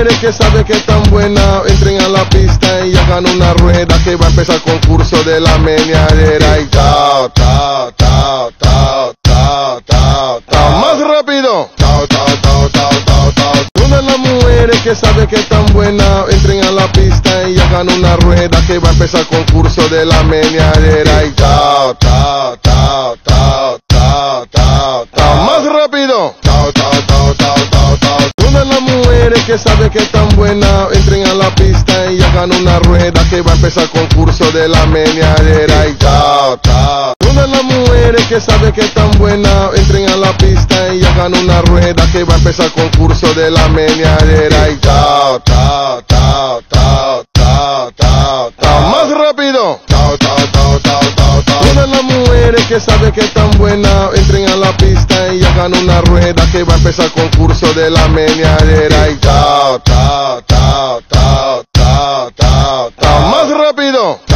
mujeres que saben que están buenas entren a la pista y hagan una rueda que va a empezar el concurso de la meneadera y tao, tao, tao, tao, tao, tao, tao. Más rápido. Tao, tao, tao, tao, tao, tao. Todas las mujeres que saben que están buenas entren a la pista y hagan una rueda que va a empezar el concurso de la meneadera y tao, tao, tao, tao, tao, tao, tao. Más rápido. Que saben que están buenas entren a la pista y hagan una rueda que va a empezar el concurso de la meneadera y tao, tao. Todas las mujeres que saben que están buenas entren a la pista y hagan una rueda que va a empezar el concurso de la meneadera y tao, tao, tao, tao, tao, tao, tao. Más rápido. Todas las mujeres que saben que están buenas entren a la pista hagan una rueda que va a empezar el concurso de la meneadera y tao, tao, tao, tao, tao, tao, tao. Más rápido.